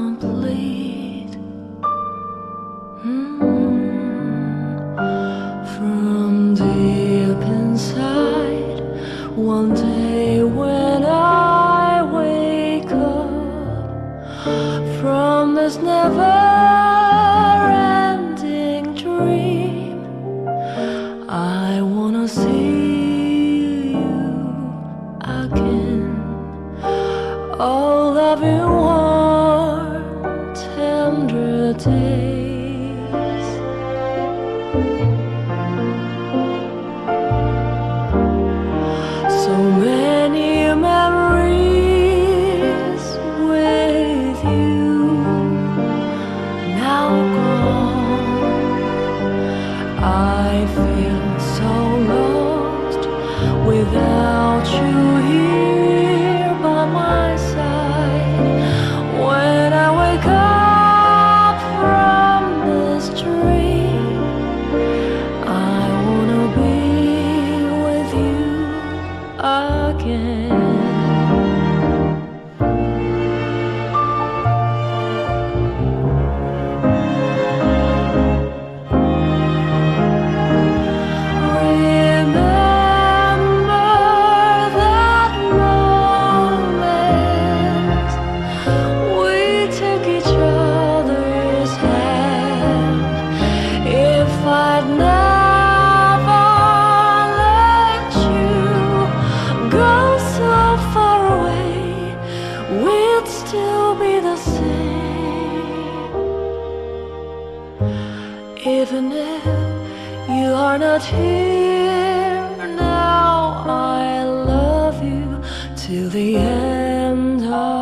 complete. Mm. From deep inside, one day when I wake up from this never ending dream, I feel so lost without you again. Even if you are not here now, I love you till the end of